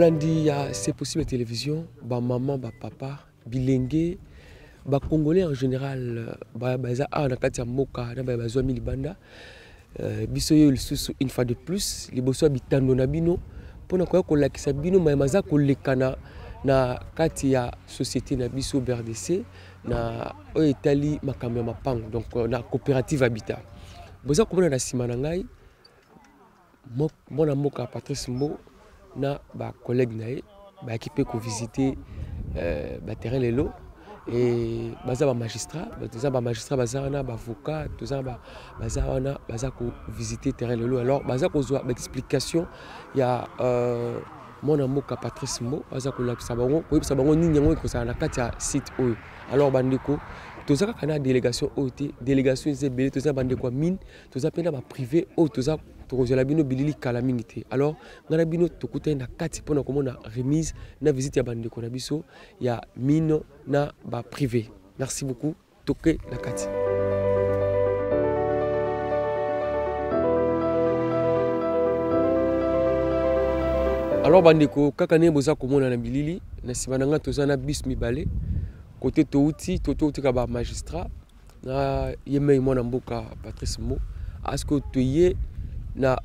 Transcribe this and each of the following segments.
balandi ya c'est possible télévision bamama bapapa bilenge bacongolais en général baza awa na kati ya mboka na baye bazwami libanda. Uh, biso oyo lisusu une fois de plus liboso ya bitando na bino mpona koya kolakisa bino mayema aza kolekana na kati ya société na biso brdc na oyo etali makambo ya mapango donc na coopérative habitat. Boza komona na nsima na ngai mwana mboka patrice mbo na bacollègue na ye bayaki mpe kovisite euh, baterrain lelo. E baza bamagistrat toza bamagistrat baza wana baavocat toza baza wana baza kovisite terrain lelo. Alors baza kozwa baexplication ya euh, mwana mboka patrice mbo aza kolakisa bango koyebisa bango nini yango ekozala na kati ya site oyo. Alors bandeko toza kaka na délégation oyo te délégation eza ebele toza bandeko ya mine toza mpe na baprivé oyo toza tokozela bino bilili kala mingi te. Alors ngai na bino tokutani na kati mpona komona remise na visite ya bandeko na biso ya mine na baprivé merci beaucoup. Toke na kati. Alors bandeko kaka ndenge boza komona na bilili na nsima na ngai toza na bus mibale. Kote touti tototika bamagistrat na ye mei mwana mboka patrice mo. Aske toye na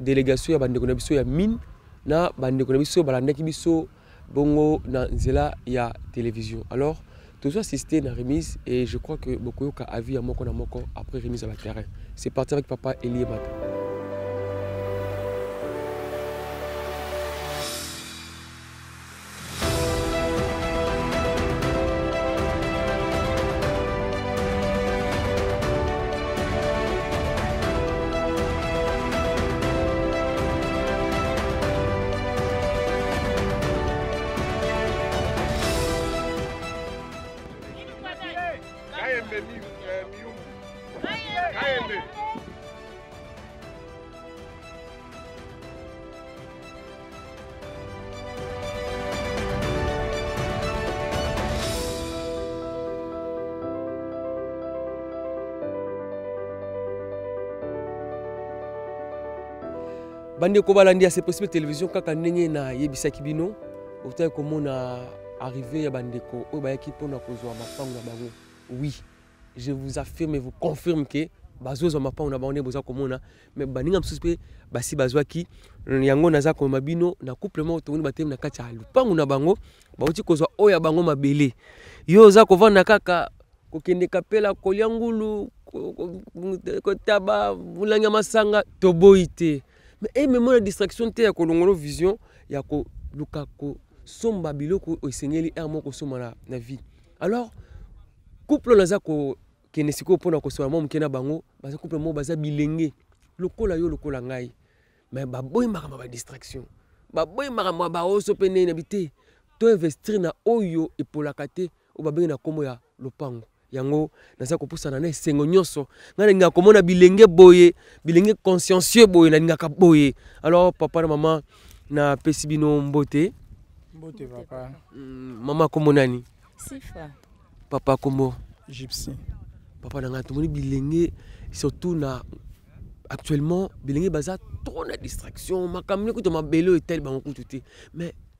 délégation ya bandeko na biso ya mine na bandeko na biso balandaki biso bongo na nzela ya télévision. Alors tozo assisté na remise et je crois que bokoyoka avis ya moko na moko après remise ya baterrain c'est parti avec papa elie mata bandeko balandi ya possible télévision kaka ndenge nayebisaki bino otali komona arrivé ya bandeko oyo bayaki mpona kozwa mapango na bango oui je vous affirme et vous confirme ke bazozwa mapango na bango nde boza komona me baninga mosusu mpe basi bazwaki yango naza komema bino na couple moko tomoni batemi na kati lupango na bango bauti kozwa oyo ya bango mabele yo oza kovanda kaka kokende kapela kolia ngulu kotaba bulangi ya masanga toboyi me ememo na distraction te ya kolongola vision ya koluka kosomba biloko esengeli ere moko kosomba na, na vie. Alors couple naza kokende sikoyo mpona kosola mwa moke na bango baza couple moko baza bilenge. Lokola yo ngai. Me baboyi makambo ya badistraction baboyi makambo ya baoso mpe ndenge na investir na oyo epolaka te na ya lopango yango naza kopusana na esengo nyonso. Ngai nalingaka komona bilenge boye bilenge consciencieux boye nalingaka boye. Alors papa na mama napesi bino mbote. Mbote papa. mm, mama kombo nani? Sifa. Papa kombo gypsy. Papa na ngai tomoni bilenge surtout na actuellement bilenge baza trop na distraction. Makambo nini kuta mabele oyo etali bango kutu te. Mais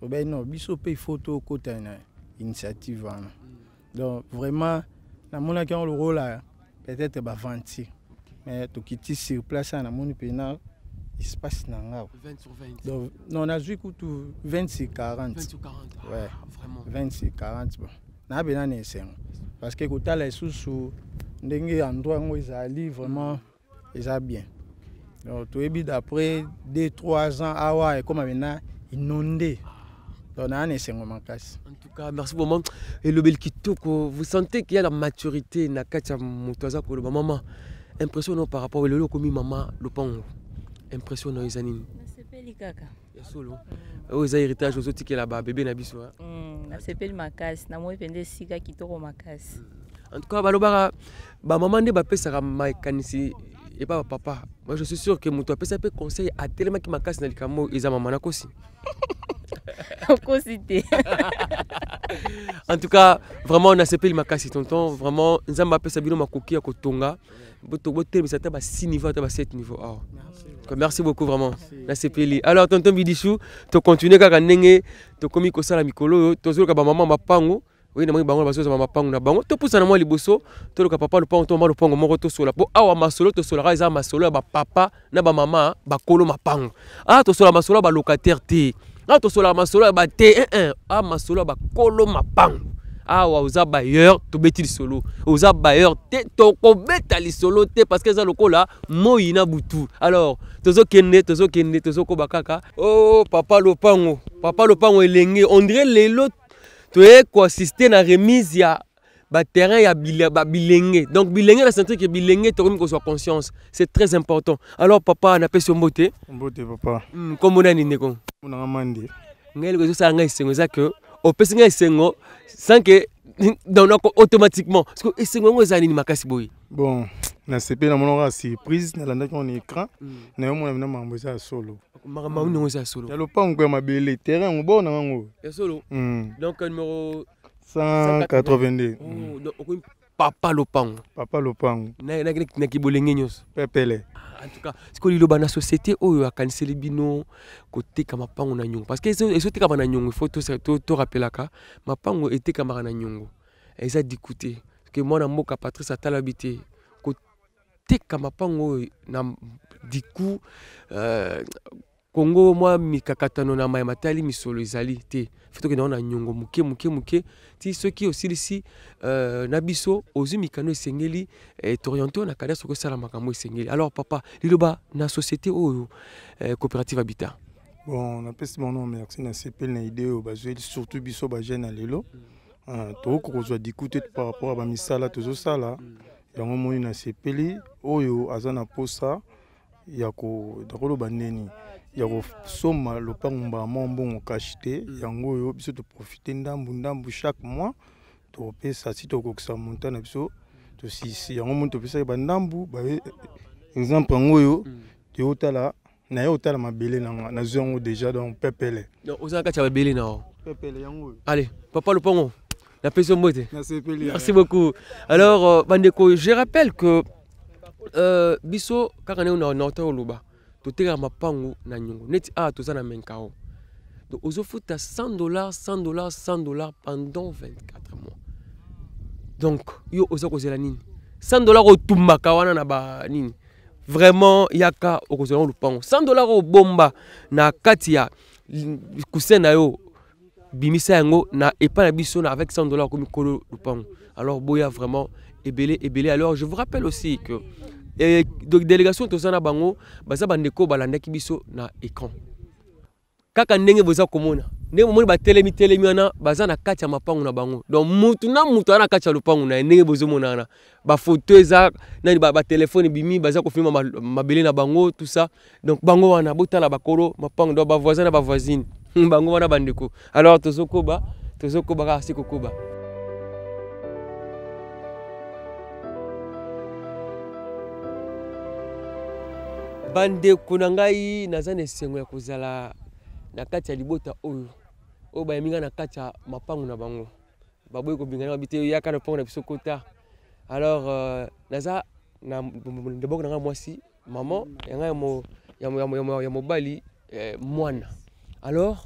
tobai non biso mpe ifo tokota na initiative wana. Donc vraiment namonaki yango lokola peut-être baventure mais tokiti sur place wana namoni mpena espace na nga donc non nazwi kutu 20 sur 40 ouais. 20 sur 40 bon. Na esengo. Parce que kotala lisusu ndenge endroit yango ezali vraiment eza bien. Donc toyebi d'après 2 3 ans awa ekoma mena inondé en tout cas merci beaucoup elobeli kitoko vous sentez qu'il y a la maturité na kati ya moto aza koloba. Mama impression no par rapport elelo okomi mama lopango. Impression na yo eza nini? Nasepeli kaka. Ya solo. Oyo eza héritage ozotikela babebe na biso hein? Mm, nasepeli makasi. Namoni mpenza esika kitoko makasi. En tout cas balobaka bamama nde bapesaka makanisi epa bapapa moi je suis sûr que moto apesa mpe conseil atelemaki makasi na likambo eza mama nakosi en tout cas vraiment nasepeli makasi tonton. Vraiment nzambe apesa bino makoki ya kotonga. Boto- botelemisa ata ba 6 niveau ata ba 7 niveau awa Donc, merci beaucoup vraiment nasepeli alors tonton bidichu tocontinue kaka ndenge tokomi kosala mikolo oyo tozoloka bamama mapango. Oyi namoni bango bazozwa mapango na bango. Topusana mwa liboso toloka papa lopango to mama lopango moko tosola. Mpo awa masolo tosolaka eza masolo ya bapapa na bamama bakolo mapango. Awa tosola masolo ya balocataire te awa tosolaka masolo ya bate 1 awa masolo ya bakolo mapango awa oza bailleur tobeti lisolo oza bailleur te tokobeta lisolo te parce que eza lokola moi na butu alors tozokende tozokende tozokoba kaka. Oh, papa lopango papa lopango elenge. On dirait lelo toye koassiste na remise ya baterrain ya bilenge donc bilenge ke bilenge tokomi kozwa conscience. C'est très important. Alors papa napesi yo mbote mbote papa. Nkombo nani ndeko monanga mande ngai eloko ezosala ngai esengo eza ke opesi ngai esengo sans ke donc nako automatiquement. Parce que esengo yango eza nini makasi boye bon nasepeli namonaka surprise nalandaki ngo na écran nayomona bina makambo eza ya solo. Makambo yango yango eza ya solo. Ya lopango ya mabele terrain yango bona ya solo. Donc numéro 182 oh, donc okomi papa lopango. Papa lopango. Na- kibolenge nyonso. Pepele en tout cas sikoyo liloba na société oyo akaniseli bino koteka mapango na nyongo? Parce que ezo- ezotekama na nyongo ifo torapelaka mapango etekamaka na nyongo. Eza diku te ke mwana mboka patrice atalabi te koteka mapango oyo na diku euh, kongo mwa mikakatano na mayama tali misolo ezali te fe tokende ngo na nyongo moke moke moke ti soki osilisi euh, na biso ozwi mikano esengeli eh, toriente na kadere soki osala makambo esengeli. Alors papa liloba na société oyo eh, coopérative habitat. Bon napesi bango merci nasepeli na idée oyo bazweli surtout biso bajeune ya lelo. Ah, tokoki kozwa diku te par rapport ya bamisala tozosala yango moni nasepeli oyo aza na posa ya ko nakoloba ndeni ya kosomba lopango mwa mbongo te. Yango oyo biso toprofite ndambu ndambu chaque mois. Tokopesa si tokokisa monta na biso tosisi yango moni topesaki bandambu baye exemple yango oyo toyotala naye otala mabele nanga nazwi yango déjà donc pepele. Oza na kati ya babele na o pepele yango oyo. Allez papa lopango napesi yo mbote. Merci beaucoup. Alors, euh, Bandeko, je rappelle que euh, biso kaka na otala oloba totekaka mapango na nyongo. Neti awa toza na menkao donc ozofuta 100 dollars 100 dollars 100 dollars pendant 24 mois. Donc yo oza kozela nini? 100 dollars otumbaka wana na ba nini? Vraiment yaka okozela ngo lupango. 100 dollars obomba na kati ya kusin na yo bimisa yango na epai na biso na avec 100 dollars komi kolo lupango. Alors boya vraiment ebele ebele. Alors je vous rappelle aussi que donc délégation toza na bango baza bandeko balandaki biso na écran. Kaka ndenge boza komona ndenge bomoni batelemi telemi wana baza na kati ya mapango na bango. Donc mutu na mutu aza na kati ya lopango na ye ndenge bozomona wana bafoto eza nani ba- batelefone ebimi baza kofilma ma- mabele na bango tout ça. Donc bango wana botala bakolo mapango donc bavoisin na bavoisine bango wana bandeko alors tozokoba tozokoba kaka si bandeko na ngai naza na esengo ya kozala na kati ya libota oyo. Oyo bayeminga na kati ya mapango na bango. Baboyi kobingana babi te yaka na mpango na biso kota. Alors euh, naza na ndeboko na ngai mwasi mama ya ngai ya mo- ya mo- ya mo- ya mo- ya mobali eh, mwana. Alors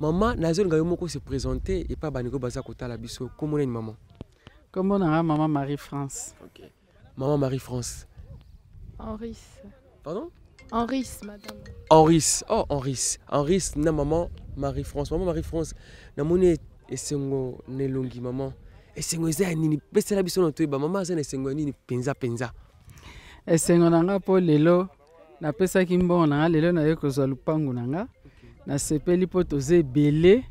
mama nazolinga yo moko se présente epai bandeko baza kotala biso. Kombo nani mama kombo na nga mama marie france okay. mama marie france Henris. pardon? Henris, madame. henris oh henris henris na mama marie france mama marie france namoni esengo na elongi mama esengo eza ya nini? Pesela biso na toyeba mama aza na esengo ya nini? Mpenza mpenza esengo na nga mpo lelo napesaki mbongo na nga lelo naye kozwa lupangu na nga. Nasepeli mpo toza ebele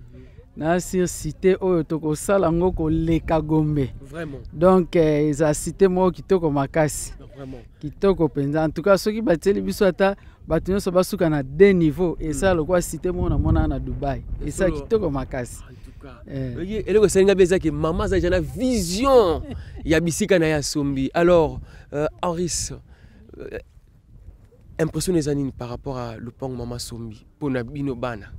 na sur cité oyo tokosala yango koleka gombe. Donc eh, eza cité moko kitoko makasi. Kitoko mpenza. En tout cas soki batieli biso ata bato nyonso basuka na deux niveau esala lokola cité moko namonaka na dubai. Solo. kitoko makasi. Eh. eloko esalinga mpe eza ke mama aza deja na vision ya bisika na ye asombi alors euh, henris euh, impression eza nini par rapport à lopango mama asombi mpona bino bana?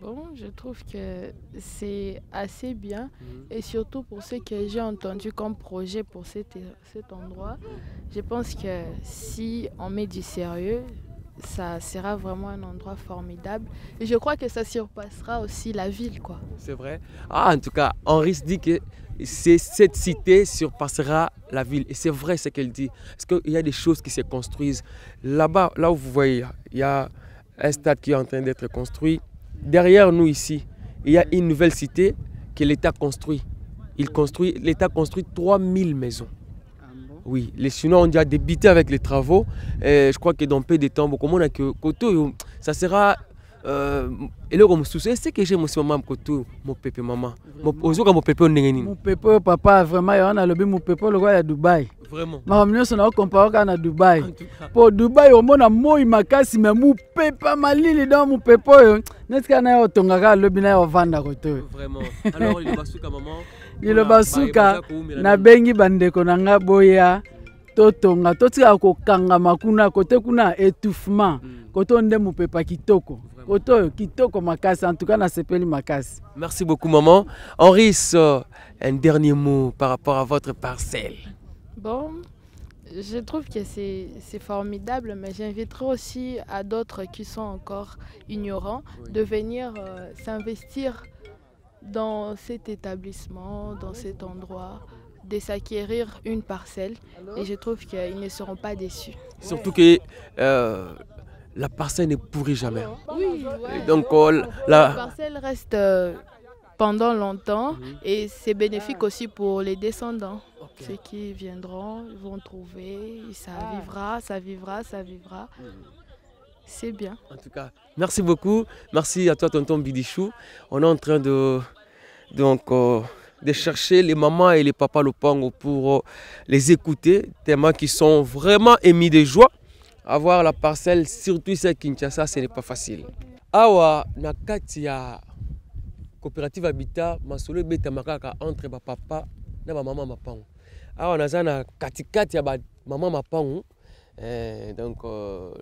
Bon, je trouve que c'est assez bien. Et surtout pour ce que j'ai entendu comme projet pour cet, cet endroit, je pense que si on met du sérieux, ça sera vraiment un endroit formidable. Et je crois que ça surpassera aussi la ville, quoi. c'est vrai ah en tout cas henris dit que cette cité surpassera la ville et c'est vrai ce qu'elle dit parce qu'il y a des choses qui se construisent là-bas là où vous voyez il y a un stade qui est en train d'être construit derrière nous ici il y a une nouvelle cité que l'État construit il construit l'État construit 3000 maisons Oui, les Chinois ont déjà débuté avec les travaux. Et je crois que dans peu de temps, on a que Koto, ça sera. Euh, et là, comme souci, c'est que j'aime aussi maman Koto, mon pépé maman. Ozoka mon pépé on est mopepe oyo papa vraiment yo wana alobi mopepe lokola ya dubai Vraiment. makambo nyonso naokompare kaka na dubai En tout cas, mpo dubai omona moi makasi me malili don oyo neti kaka otongaka alobi liloba suka nabengi bandeko na nga boya totonga totikaka kokangama kuna kote kuna étouffement. Kote oyo nde mopepa kitoko. Kote oyo kitoko makasi en tout cas nasepeli makasi Merci beaucoup, maman. Henris, euh, un dernier mot par rapport à votre parcelle. Bon, je trouve que c'est formidable, mais j'inviterai aussi à d'autres qui sont encore ignorants Oui. de venir euh, s'investir dans cet établissement, dans cet endroit, de s'acquérir une parcelle. Et je trouve qu'ils ne seront pas déçus. Surtout que euh, la parcelle ne pourrit jamais. Oui, Et donc, euh, la la... parcelle reste euh, pendant longtemps Mhm. et c'est bénéfique aussi pour les descendants. Ceux qui viendront ils vont trouver, ça vivra, ça vivra, ça vivra. C'est bien. En tout cas, merci beaucoup. Merci à toi, tonton Bidichou. On est en train de, donc, euh, de chercher les mamans et les papas Lopango pour euh, les écouter. Tellement qui sont vraiment émis de joie. Avoir la parcelle, surtout à Kinshasa, ce n'est pas facile. Awa, na kati ya coopérative Habitat, masolo ebetama kaka entre bapapa na bamama mapango. Awa naza na katikati ya bamama mapango. Eh, donc, euh,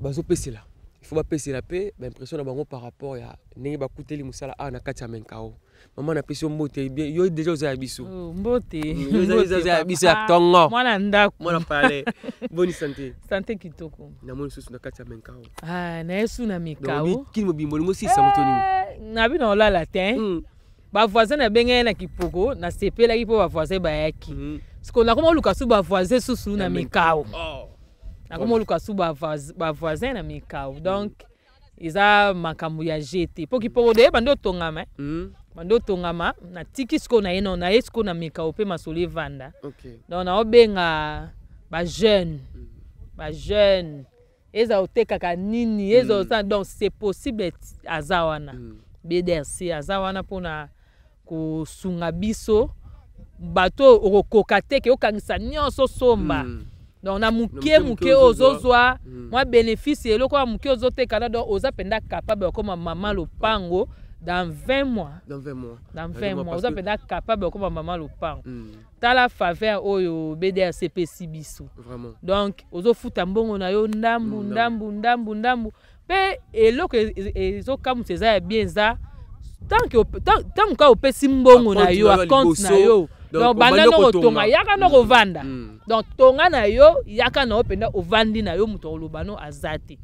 bazopesela faut bapesela mpe baimpression na bango par rapport ya ndenge bakuteli mosala awa na kati ya menkao mama napesi yo mbote ebie yo deja oza ya biso mbote. Yo eza- Mbote, eza ya biso ya tongo mwana ndako mwana pale boni sante sante kitoko. Namoni susu na kati ya menkao Ah, na yesu na mikao donc kini mobimbo olingo osisa moto nini nabi na olala te bavoisin nabenge ye na kipoko nasepelaki mpo bavoisin bayaki mhm. siko nakoma oluka su bavoisin susu na Na mikao Oh. Nakoma oluka su bavois- bavoisin na mikao donc eza makambo ya jete mpo kipoko de bandi otongama eh. Mhm. bandi otongama natiki sikoyo na ye no na ye sikoyo na mikao mpe masolo evanda donc naobenga bajeune bajeune eza otekaka nini eza Mm. osala donc c'est possible aza wana Mm. bdrc aza wana mpona kosunga biso bato okokoka te ke okangisa nyonso somba Mm. Donc na moke moke moke ozozwa. Mm. mwa bénéfice eloko ya moke ozotekana donc oza mpenza capable ya kokoma mama lopango dans 20 mois dans 20 mois dans Dans 20 mois, oza mpenza capable ya kokoma mama lopango Mm. tala faveur oyo bdrc epesi biso vraiment donc ozofuta mbongo na yo ndambu Mm, ndambu ndambu ndambu mpe eloko e- e- ezokamwisa eza ya bien eza ntango ka opesi mbongo na Acompte yo akompte na yo. donc banda no kotonga. yaka no Mm. kovanda Mm. donc tonga na yo yaka na yo mpenza ovandi na yo moto oloba no aza te.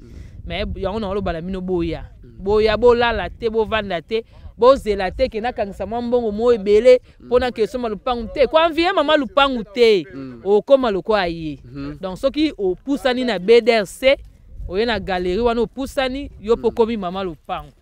Me yango na oloba na bino boya. Boya bolala te bovanda te bozela te ke nakangisa mwa mbongo mo ebele mpona ke soma lupangu te. Koanvie mama lupangu te Mm. okóma lokola ye. Mhm. donc soki opusani na bdrc oye na galerie wana opusani yo mpo mama lopango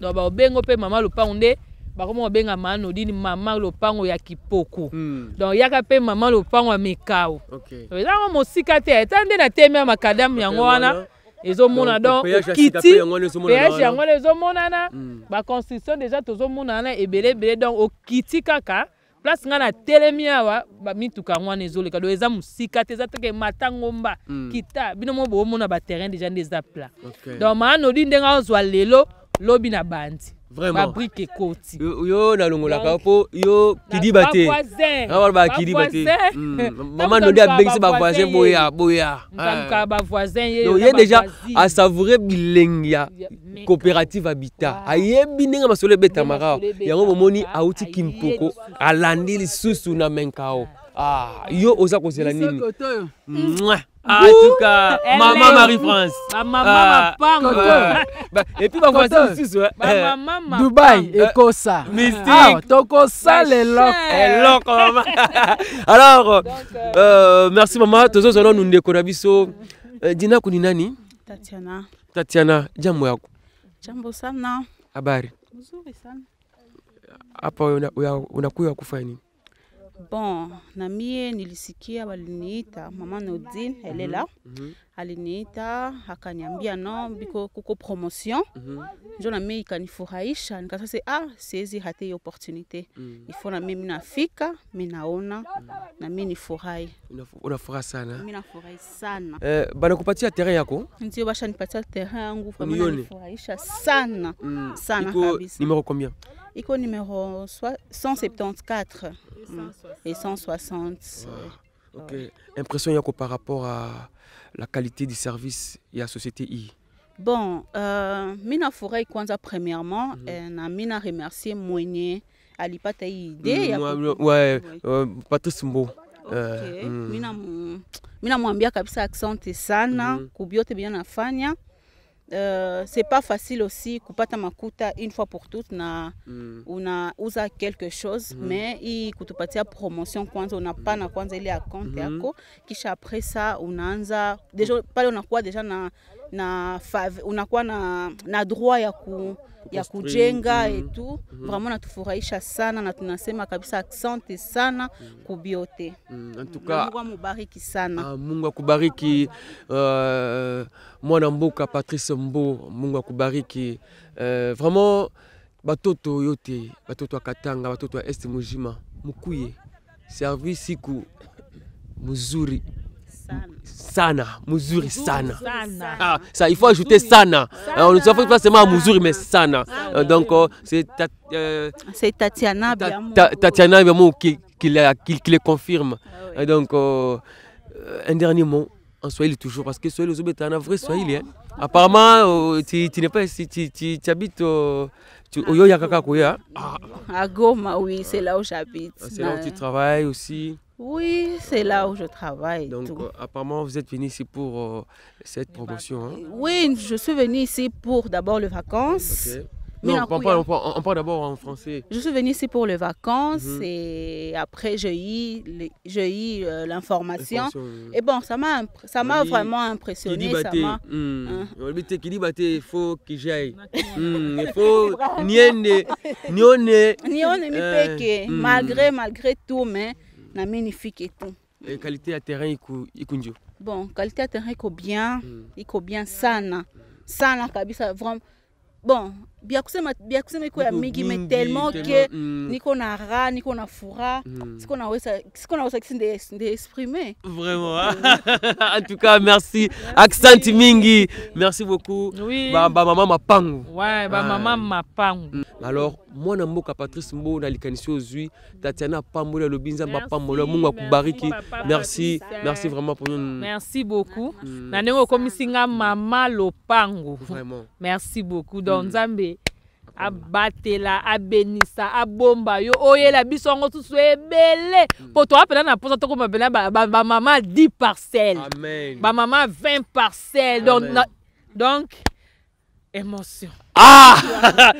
donc baobengo mpe mama lopango nde bakoma kobenga manodini mama lopango ya kipoko. Mm. donc yaka mpe mama lopango ya mikao. Ok. Ezango mosika te eta nde natemi ya makadamu yango wana ezomona donc okiti péage yango wana. ezomonana. Mm. baconstruction déjà tozomona wana ebele ebele. Donc okiti kaka place ngai na telemi awa bamituka yango wana ezoleka. Donc eza mosika te eza teke matangomba Mm. kita bino mo boomona baterrain déjà nde eza plat. Donc maanodi ndenge azwa lelo lobi na bandi. Vraiment. babrike ekoti yo yo nalongolaka mpo yo kidiba te. bavoisin awa bakidiba te. Mm. mama nodi abengisi bavoisin boya boya. Ye bavoisine. asavoure bilenge ya coopérative habitat. Ayebi ndenge masolo ebetamaka yango bomoni auti kimpoko. alandi lisusu na menkao ah, yo oza kozela nini? Ah, en tout cas Elle mama est- marie france bamama Ah, mapango ouais. Ba- et puis bavoisin Koto. lisusu eh. bamama mapango. dubai ekosa Mystique. awa tokosala eloko eloko mama alors euh, merci mama tozozwa nanu ndeko na biso Eh, jina yako ni nani? Tatiana, tatiana jambo yako? Jambo sana. habari? Mzuri sana. hapa una- una- unakuya kufanya nini? Bon, na mie nilisikia waliniita mama Nodine Elela. -hmm. aliniita akaniambia no biko kuko promotion. Mhm, njo na mie ikanifurahisha nikasema ah siwezi hata hiyo opportunité -hmm. ifo na mie minafika minaona na mie nifurahi. Unafurahi sana. Mimi nafurahi sana. Eh, banakupatia terrain yako? Ndio bashanipatia terrain yangu kwa maana nifurahisha sana. Mm, Sana iko kabisa. Numero combien iko numéro soi- 174 mm, et 160 euh, ok. Impression yako par rapport à la qualité du service ya société i? Bon euh, mi nafurahi kwanza premièrement eh, na mi na remercier mwenye alipata ya Mm, ouais, euh, patrice mbo. Okay. Eh, mm. Mi namu- mi namwambia kabisa asante sana Mhm. kubyote bien nafanya Euh, c'est pas facile aussi kupata makuta une fois pour toutes na Mm. unauza quelque chose Mhm. mais hii kutupatia promotion kwanza unapana kwanza ile account Mhm. yako kisha après ça unaanza deja pale unakuwa deja na na fave, unakuwa na, na droit ya ku ya kujenga mm -hmm. etu mm -hmm. vraiment natufurahisha sana na tunasema kabisa asante sana Mm, -hmm. kubiote cas Mungu amubariki sana. Ah, mungu akubariki uh, mwana mboka patrice mbo mungu akubariki. Uh, vraiment batoto yote batoto ya katanga batoto ya este mojima mukuye. Service siku muzuri sana sana muzuri sana sana Ah, ça, il faut ajouter sana. Euh, on ne fait pas seulement à Muzuri, mais sana. Euh, donc, euh, c'est Ta- euh, c'est Tatiana Tatiana qui, qui, le confirme. Ah donc, euh, euh, un dernier mot en Swahili toujours, parce que Swahili, c'est un vrai Swahili. Hein. Apparemment, euh, tu, n'es pas ici, tu, tu, tu habites au tu- au Yoyakaka Koya. Ah, À Goma, oui, c'est là où j'habite. c'est là où tu travailles aussi. Oui, c'est là où je travaille. Donc, tout. euh, apparemment, vous êtes venu ici pour euh, cette promotion. Hein? Oui, je suis venue ici pour d'abord les vacances. Ok. Mais Non, on parle, on parle- on parle d'abord en français. Je suis venue ici pour les vacances Mhm. et après j'ai eu, euh, l'information. Information, Et bon, ça m'a ça m'a Oui, vraiment impressionné. Ça Baté, m'a... hmm. Hein? Dit il faut qu'il j'aille. Hmm, Il faut niende, nione, Nione mm. malgré, malgré tout, mais na magnifique et tout. eh, qualité à terrain iku ikunjo. Bon, qualité ya terrain iko bien, Mm. iko bien sana sana kabisa vraiment. Bon, bia kusema bia kusema iko ya mingi mais mingi, tellement que tellement, mm. niko na raha, niko na furaha. Hmm. Siko naweza siko naweza kisi nde nde exprimer. Vraiment. hein? en tout cas, merci. Accent Mingi, merci beaucoup. oui Ba, ba maman Mapangu. ouais bamama mapango Mm. alors mwana mboka patrice mbo nalikanisi ozwi tatiana apambola alobi nzambe apambola mungu akubariki merci, merci vraiment pour nous merci beaucoup Mm. na ndenge okomisi nga mama lopango vraiment merci beaucoup donc Mm. nzambe abatela abenisa abomba yo oyela biso yango susu ebele. Mpo toa mpena na mposa tokoma pena bamama 10 parcelles. Amen. Bamama 20 parcelles. Donc, Amen. na- donc émotion Ah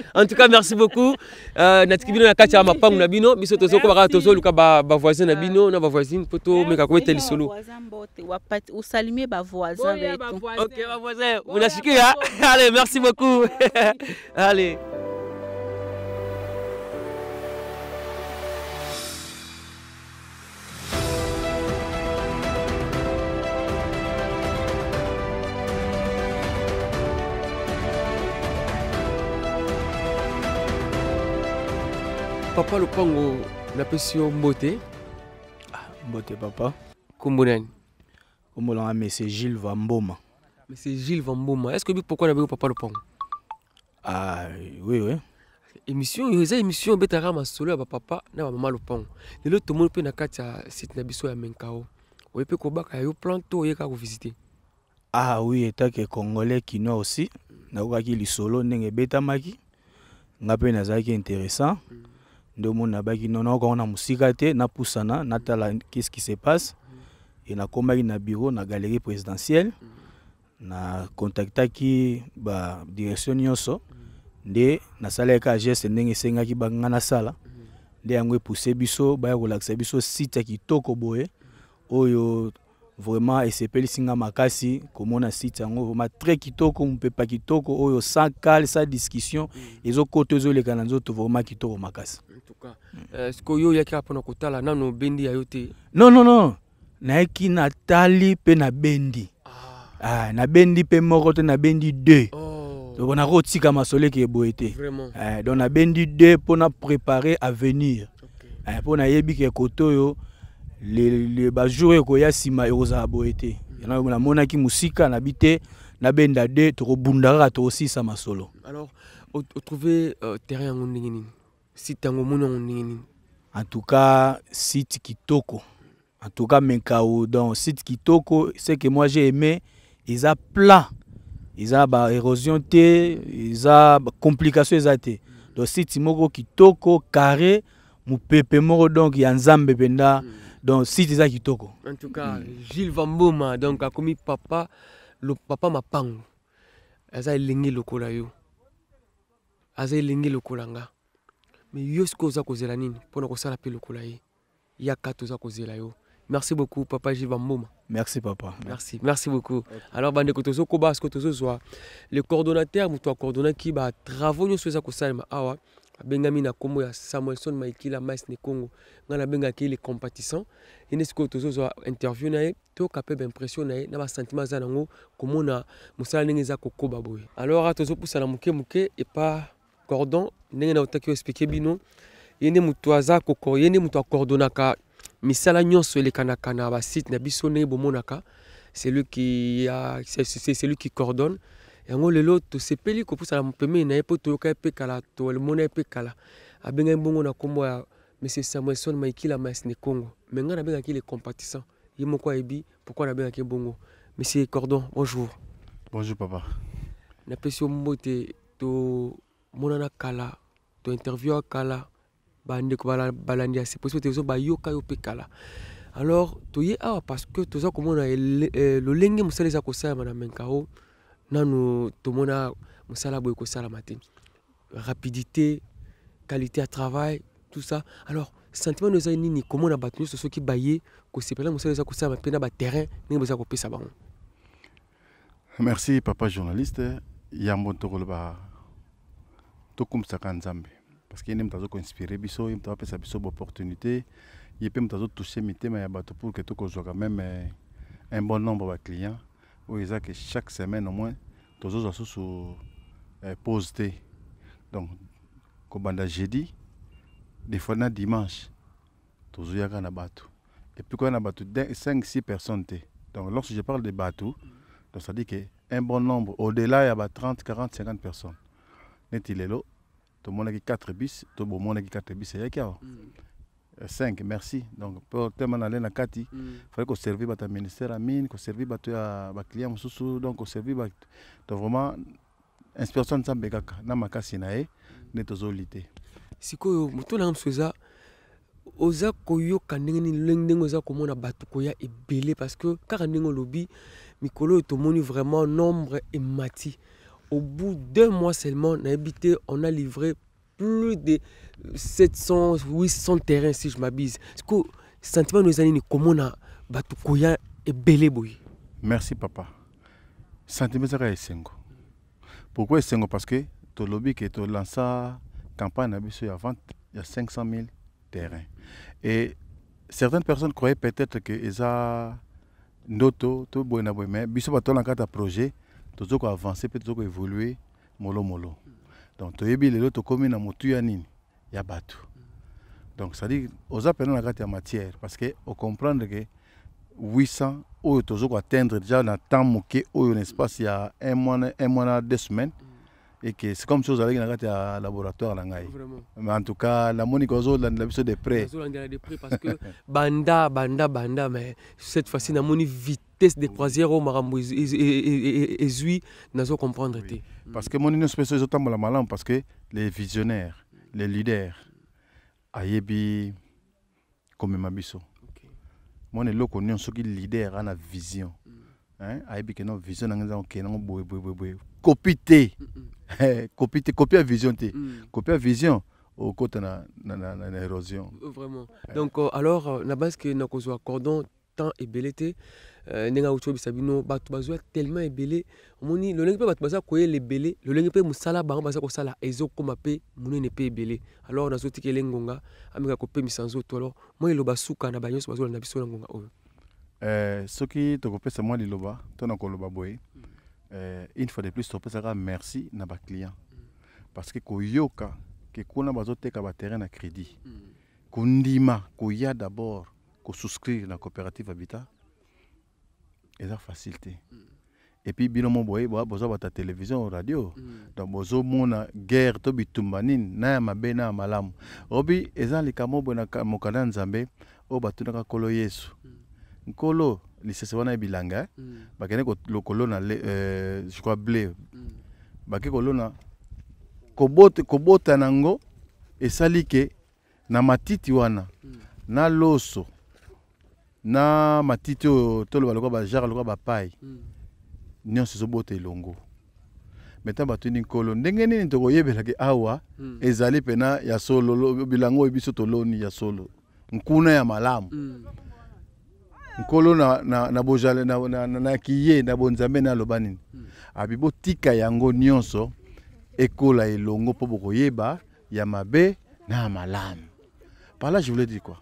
En tout cas, merci beaucoup. Euh, na kati ya mapangu na bino biso tozokoba kaka tozoluka ba ba voisin na bino na ba voisine po tomeka kobeta lisolo. Voisin mbote, wapati- usalimie bavoisin Boya betu. bavoisin. Ok, ba voisin, munashikia. Allez, merci beaucoup. Allez. Papa lopango napesi yo mbote mbote papa. Kombo nani? Kombolanga monsieur gilles vamboma monsieur gilles vamboma est ce que oyebi pourquoi nabengi papa lopango ah, oui oui. Émission oyo eza émission obetaka masolo ya bapapa na bamama lopango lelo tomoni mpe na kati ya site na biso ya menkao. Oye mpe kobaka yo plan to oye kaka kovisite ah oui etake congolais kino aussi nakokaki lisolo ndenge ebetamaki nga mpe nazalaki intéressant nde omoni nabaki no naokango na mosika te qu'est-ce qui se passe. E nakomaki na bureau na galerie présidentielle. Na contactaki badirection nyonso. Nde nasalaki kaka geste ndenge esengaki banga nasala nde yango epuse biso baya kolakisa biso site ya kitoko boye. Oyo vraiment esepelisi nga makasi komona site yango vraiment très kitoko mopepa kitoko oyo sans cale sans discussion ezokota ezoleka na nzoto vraiment kitoko makasi. Sikoyo yo oyaki kaka mpona kotala nano obendi ya yo te? Non non non nayaki natali mpe nabendi ah, nabendi mpe moko te nabendi deux. Donc nakotika masolo eke eboye te. Eh, donc nabendi deux mpona préparer avenir eh, mpo nayebi ke kote oyo bajour ekoya nsima ekozala boye te. Namonaki mosika nabi te nabenda de tokobunda kaka tokosisa masolo. Alors otrouve uh, terrain yango ndenge nini? Site yango omoni yango ndenge nini? En tout cas site kitoko. En tout cas menkao donc site kitoko ce que moi j'ai aimé eza plat. Eza baérosion te eza complication eza te. Donc site moko kitoko carré mopepe moko donc ya nzambe mpenza. Mm. Donc site eza kitoko. En tout cas mm. gilles vamboma donc akomi papa lo papa mapango. Aza elenge lokola yo. Aza elenge lokola nga. Mais yo sikoyo oza kozela nini mpona kosala mpe lokola ye? Yaka toza kozela yo. Merci beaucoup papa gilles vamboma merci papa. Merci merci beaucoup. Okay. alors bandeko tozokoba sikoyo tozozwa. Le coordonnateur moto akordonaki batravaux nyonso eza kosalema. Awa abengami na nkombo ya samuelson maikila mais ne congo ngai nabengaki le compatissant. Ye nde sikoyo tozozwa na ye na ye alors awa tozopusana moke cordon bino ye nde aza ye akordonaka misala nyonso elekanaka na basite na biso ndenge bomonaka c'est lui qui a celui qui coordonne yango lelo tosepeli kopusana pembeni na ye mpo toyoka ye mpe kala tomona ye mpe kala. Abengaki bongo na nkombo ya monsieur samuelson maikila mas ne congo. Me ngai nabengaki le compatissant ye moko ayebi pourkui nabengaki bongo monsieur cordon bonjour. Bonjour papa. Napesi yo mbote tomonana kala tointerview ya kala bandeko balandi ya seposi te ozo bayoka yo mpe kala. Alors toye awa parce que toza komona lolenge mosala eza kosalama na menkao nanu tomona mosala boye kosalama te rapidité qualité ya travail tout ça. Alors sentiment eza nini? Komona bato nyonso soki baye kosepela mosala eza kosalama mpe na baterrain ndenge boza kopesa bango? Merci papa journaliste. Yambo tokoloba tokumisaka nzambe. Parce que ye nde moto azokoinspire biso ye moto azopesa biso baopportunité ye mpe moto azotouche mitema ya bato pour ke tokozwaka même un bon nombre baclient oyo eza ke chaque semaine au moins tozozwa susu eh, pause te donc kobanda jeudi des fois na dimanche tozoyaka na bato et puis koya na bato 5 6 personnes donc lorsque je parle de bato donc ça dit que un bon nombre au delà ya ba 30 40 50 personnes. Neti lelo tomonaki 4 bis to bomonaki 4 bis eyaki awa mm. 5 merci. Donc mpo tema na le na kati mm. fallait koservi bato ya ministère ya mine koservi bato ya baclient mosusu donc koservi bato donc vraiment inspiration nzambe kaka. Na makasi na ye nde tozoli te sikoyo moto nanga mosusu eza oza koyoka ndenge nini? Ndenge oza komona bato koya ebele parce que kaka ndenge olobi mikolo oyo tomoni vraiment nombre emati au bout d'un mois seulement nayebi te on a livré plus de 700 800 terrains si je m'abise siko sentiment no eza nini komona bato koya ebele boye merci papa. Sentiment ezaka esengo pourquoi esengo parce que tolobi ke tolansa campagne na biso ya vente ya 500 000 terrains. Et certaines personnes croyaient peut-être que eza ndoto to boye mais biso bato na kati ya projet tozo koavance mpe tozo koévolue molomolo donc toyebi lelo tokómi na motu ya nini? Ya bato. Donc c'est-à-dire oza mpena na kati ya matière parce que ocomprendre que 800 oyo toza koatteindre déjà na temps moke oyo na espace ya un mois na deux semaines et que c'est comme na kati ya laboratoire na Vraiment. mais en tout cas namoni ke ozolandela biso de près de près parce que banda banda banda mais cette fois-ci namoni vitesse de croisière oyo makambo ez- ez- e- e- e- ezwi nazo comprendre te. Parce que moni nyonso mpe so ezotambola malamu parce que les visionnaires les leaders ayebi komema biso Ok. mona eloko nyonso soki leader ana vision. Hein, ayebi ke no vision na yango boye boye boye kopi te kopi te kopi ya vision te mm, kopi ya vision. Okota na, na, na, na, na érosion. Mm, vraiment. Donc euh, alors euh, na base ke nakozwa cordon temps ebele te euh, ndenge auti oyebisa bino bato bazwa tellement ebele omoni lolenge mpe bato baza koyela ebele lolenge mpe mosala bango baza kosala ezokóma mpe monene mpe ebele alors nazotikela ngonga ameka kopemisa nzoto. Alors moi eloba suka na banyonso bazolanda biso na ngonga oyo? Euh, soki tokopesa mwa liloba to na koloba boye euh, une fois de plus topesaka merci na baclient parce que koyoka ke kuna bazoteka baterrain na crédit. Kondima koya d'abord kosouscrire na coopérative habitat. Eza facile te et puis bino mo boye bozwa bato ya télévision radio. Donc bozomona guerre to bitumba na ya mabe na ya malamu. Obi eza likambo boye na ka- mokanda ya nzambe oyo batunaka nkolo yesu. Nkolo lisese wana ya bilanga eh? bakende kolona euh, je crois blé bake kolona kobota, kobota nango esali ke na matiti wana. Na loso na matiti oyo toloba lokola bajare lokola bapai nyonso ezobota elongo. Maintenant batuni nkolo ndenge nini tokoyebelaki awa ezali mpena ya solo bilanga oyo biso toloni ya solo. Nkuna ya malamu nkolo na, na, na bojale na, na, na, na kiye na bonzambe na aloba nini? Abi botika yango nyonso ekola elongo mpo bokoyeba ya mabe na ya malamu. Par là je voulais dire quoi?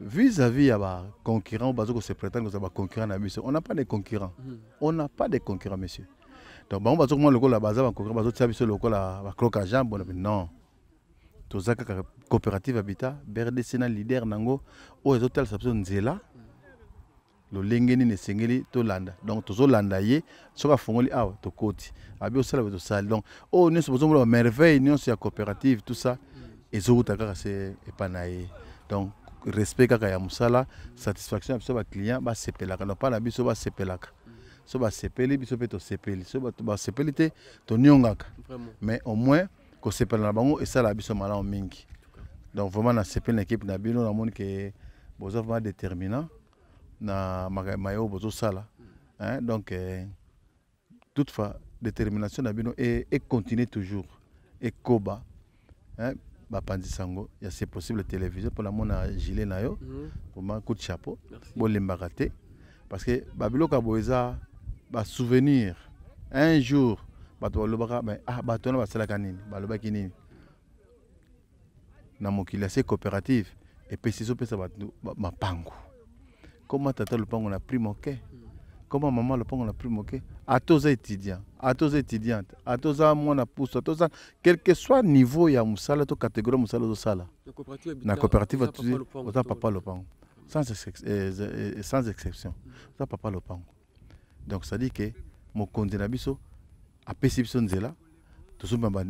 Vis-à-vis ya baconcurrent bazo kose prétendre koza baconcurrent na biso. On n'a pas de concurrent on n'a pas de concurrent monsieur. Donc bango bazokomona lokola baza baconcurrent bazotia biso lokola bacroke agent bona non. Toza kaka coopérative habitat brdc na leader nango oyo ezotalisa biso nzela lolenge nini esengeli tolanda donc tozolanda ye soki afongoli awa tokoti abi osala boye tosali donc oyo nyonso bozomona bamerveille nyonso ya coopérative tout ça ezowuta kaka se epa na ye donc respect kaka ya mosala satisfaction ya biso baclient basepelaka no mpa na biso basepelaka so basepeli biso mpe tosepeli so basepeli te toniongaka mais au moins kosepela na bango esalaka biso malamu mingi. Donc vraiment nasepeli na équipe na bino namoni ke boza vraiment déterminant na makambo oyo bozosala hein? donc eh, toutefois détermination na bino e- econtinue toujours ekoba hein? bapanzisa yango ya c'est possible télévision mpo namona gilet na yo Mhm. vraiment coup de chapeau bolembaka te parce que babiloko ya boye eza basouvenir un jour bato balobaka ah bato wana basalaka nini? Balobaki nini? Na mokili ya se coopérative epesi ezopesa bato ba- koma tata lopango na prix moke koma mama lopango na prix moke ata oza étudiant ata oza étudiante ata oza mwana pusu ata oza quel que soit niveau ya mosala to catégorie ya mosala ozosala na coopérative na Habitat, coopérative lopango oza to- papa lopango sans, ex- eh, eh, sans exception. Oza papa lopango donc cestadire ke mokonzi na biso apesi biso nzela tozomema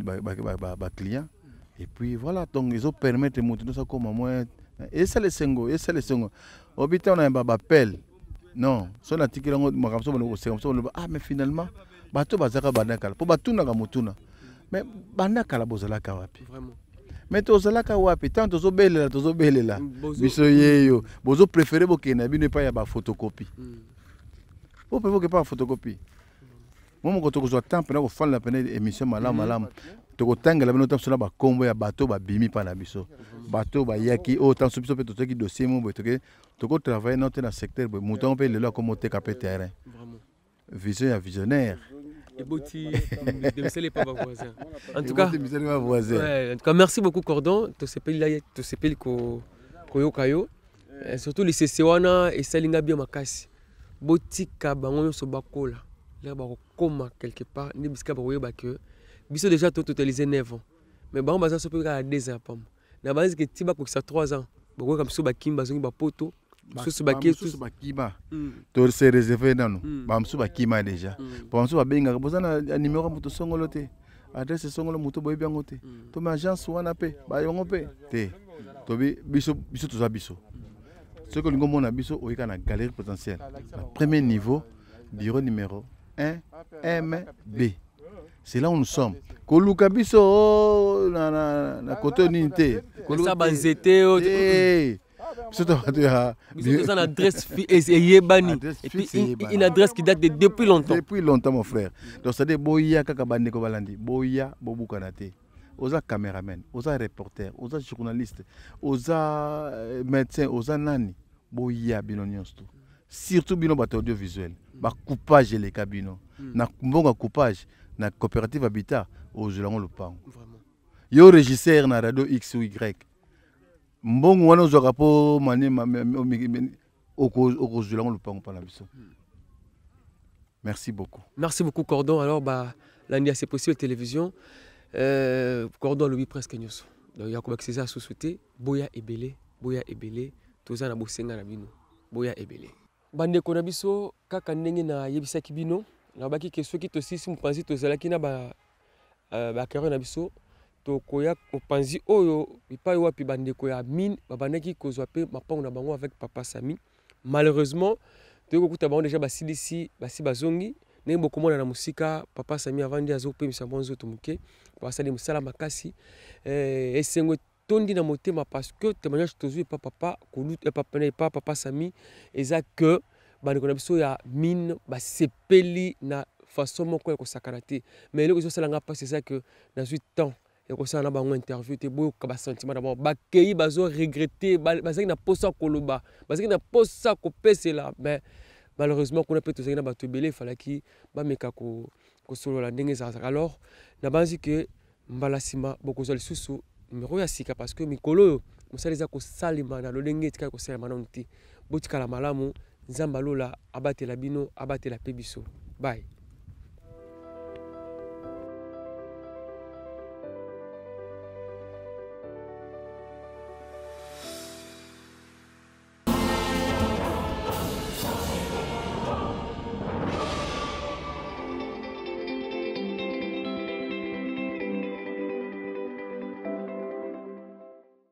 baclient et puis voilà. Donc ezopermettre moto nyonso akóma moyen esala esengo esala esengo obi ntango na bapele non so natikeli yango makambo so bana kosenga so baloba ah mais finalement bato bazalaka banda kala mpo batunaka motuna mais banda kala bozalaka wapi? Me tozalaka wapi? Ntango tozobelela tozobelela. Bozo- biso yeyo. Bozopréféré bokende na bino epai ya bafotokopie Mm. bope boke epai ya photocopie. Mo moko tokozwa temps mpena kofandela pene émission malamu malamu tokotangela bino ntanso na bakombo ya bato babimi mpa na biso. Bato bayaki. Oyo ntanso biso mpe totoki dossier mo boye toke tokotravaille te na secteur boye. Moto yango mpe lelo akoma oteka mpe terrain. Vision ya visionnaire. Eboti demisele epa bavoisin en tout cas en tout cas, merci beaucoup, Cordon. tosepeli koyoka yo surtout lisese wana bien makasi. Botika bango nyonso bakola. Lere bakokóma quelque part. Nde bisika bakoyeba ke biso déjà tototalize 9 ans. Mais bango baza so mpe kaka 2 ans ya pamba na banzi ke ti bakokisa 3 ans bakoyeka mosusu bakimi bazongi bapoto mosusu bake bamosusu bakima to se réserve nano bamosusu bakima déjà. Po bamosusu babengaka boza na numéro ya moto songolo te. Adresse songolo moto boyebi yango te. To me agence wana mpe bayongo mpe te tobi biso biso toza biso. Soki olingi omona biso oyika na galerie potentielle. Na premier niveau bureau numéro 1 mb c'est là où nous sommes. Koluka biso oh, na, na, na kote nini te Koluka. Banzete oyo te biso to bato ya biso toza na adresse eyebani une- adresse qui date de depuis longtemps. Depuis longtemps mon frère. Donc c'est à dire boya kaka bandeko balandi. Boya bobukana te oza caméraman oza reporter oza journaliste oza euh, médecin oza nani. Boya bino nyonso. To surtout bino bato audiovisuel. Bacoupage eleka bino. Na mbongo ya coupage na coopérative habitat ozwela yango lopango Vraiment. yo régisseur na radio x ou y. Mbongo wana ozwaka mpo okozwela yango lopango mpona biso. Merci beaucoup. Merci beaucoup cordon. Alors bah landi ya c'est possible télévision. Euh, cordon alobi presque nyonso donc ya kobakisa eza susu te boya ebele boya ebele toza na bosenga na bino boya ebele bandeko na biso kaka ndenge nayebisaki bino nalobaki ke soki tosisi mopanzi tozalaki na ba uh, bakere na biso. Tokoya mopanzi oyo epai wapi bandeko ya mine babandaki kozwa mpe mapango na bango avec papa sami malheureusement toyei kokuta bango deja basilisi basi bazongi. Ndenge bokomona na mosika papa sami avandi azopemisa mwa nzoto moke basali mosala makasi. Eh, esengo etondi na motema parce que témoignage tozwi epa papa koluta epa papa sami eza que bandeko na biso ya mine basepeli na façon moko ya kosakana te. Mais eloko ezosala nga mpasi eza que nazwi temps ya kosala na bango interview te. Boyoka basentiment na bango bakei bazoregrete bazalaki na mposa koloba. Bazalaki na mposa kopesela. Mais malheureusement kuna mpe tozalaki na bato ebele efalaki bameka kosolola ndenge ezalaka alors nabanzi ke mbala nsima bokozwa lisusu numero ya sika parce que mikolo oyo mosala eza kosalema na lolenge etikali kosalema nano te. Botikala malamu nzambe alola abatela bino abatela mpe biso. Bye